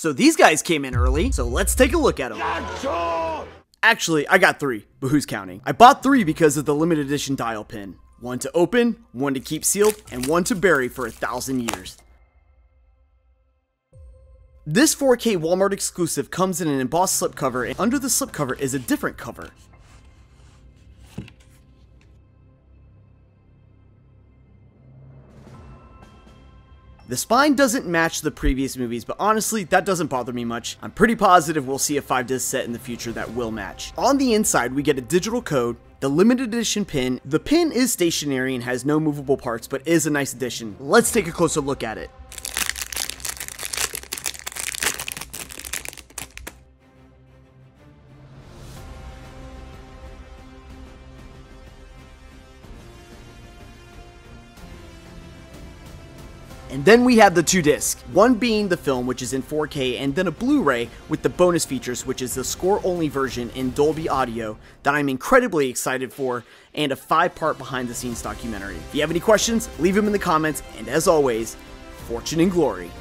So these guys came in early, so let's take a look at them. Actually, I got three, but who's counting? I bought three because of the limited edition dial pin. One to open, one to keep sealed, and one to bury for a thousand years. This 4K Walmart exclusive comes in an embossed slipcover, and under the slipcover is a different cover. The spine doesn't match the previous movies, but honestly, that doesn't bother me much. I'm pretty positive we'll see a 5 disc set in the future that will match. On the inside, we get a digital code, the limited edition pin. The pin is stationary and has no movable parts, but is a nice addition. Let's take a closer look at it. And then we have the two discs, one being the film, which is in 4K, and then a Blu-ray with the bonus features, which is the score-only version in Dolby Audio that I'm incredibly excited for, and a five-part behind-the-scenes documentary. If you have any questions, leave them in the comments, and as always, fortune and glory.